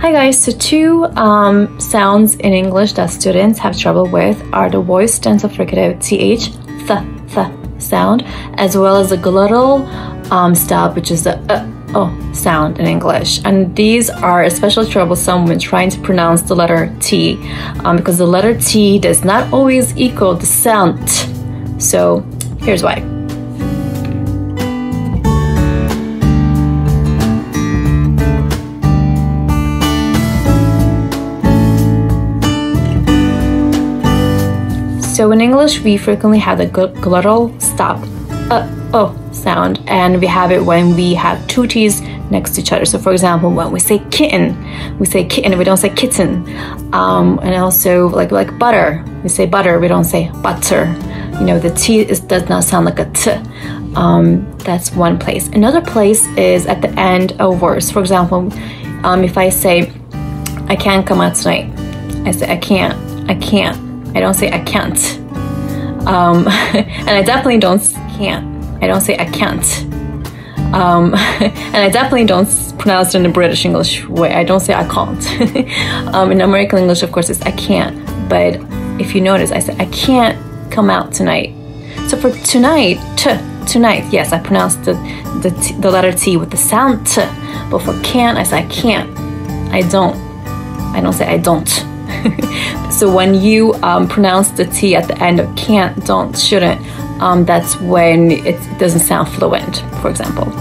Hi guys, so two um, sounds in English that students have trouble with are the voiced tense fricative th, th, th sound, as well as the glottal um, stop, which is the uh, oh sound in English. And these are especially troublesome when trying to pronounce the letter T, um, because the letter T does not always equal the sound T. So here's why. So in English, we frequently have the glottal stop, uh, oh sound, and we have it when we have two T's next to each other. So for example, when we say kitten, we say kitten, we don't say kitten. Um, and also like like butter, we say butter, we don't say butter. You know, the T is, does not sound like a T. Um, that's one place. Another place is at the end of words. For example, um, if I say, I can't come out tonight, I say I can't, I can't. I don't say I can't. Um, and I definitely don't can't. I don't say I can't. Um, and I definitely don't pronounce it in the British English way. I don't say I can't. um, in American English, of course, it's I can't. But if you notice, I said I can't come out tonight. So for tonight, t, tonight, yes, I pronounce the, the, t, the letter T with the sound t. But for can't, I say I can't. I don't. I don't say I don't. so when you um, pronounce the T at the end of can't, don't, shouldn't, um, that's when it doesn't sound fluent, for example.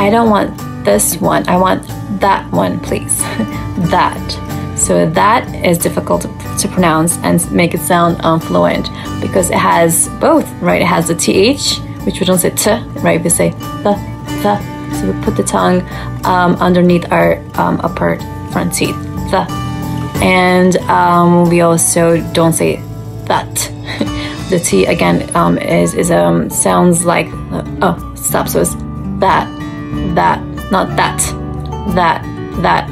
I don't want this one, I want that one, please. that. So that is difficult to, pronounce and make it sound unfluent because it has both, right? It has the TH, which we don't say T, right? We say the So we put the tongue um, underneath our um, upper front teeth, the. And um, we also don't say that. the T again um, is, is um, sounds like uh, oh stop. So it's that, that, not that, that, that.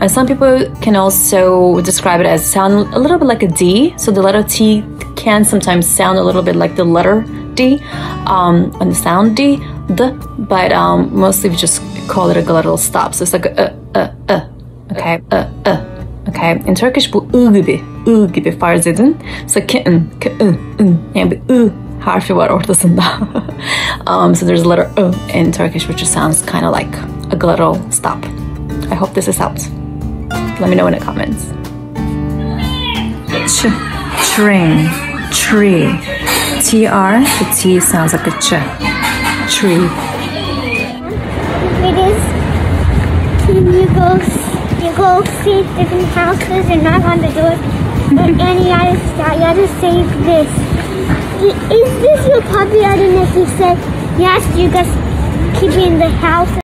And some people can also describe it as sound a little bit like a D. So the letter T can sometimes sound a little bit like the letter D um, on the sound D, the, but um, mostly we just call it a glottal stop. So it's like a, uh, uh, uh, okay, uh, uh, okay. In Turkish bu ı gibi, ı gibi farz edin. So kitten, kitten, yani bir ı harfi var ortasında. um, so there's a letter ı in Turkish which just sounds kind of like a glottal stop. I hope this has helped. Let me know in the comments. Ch, train, tree. TR, the T sounds like a ch. Tree. It is you go you go see different houses and knock on the door and you gotta start, you gotta say this. Is this your puppy? I don't know if you said yes, you just keep in the house.